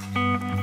Música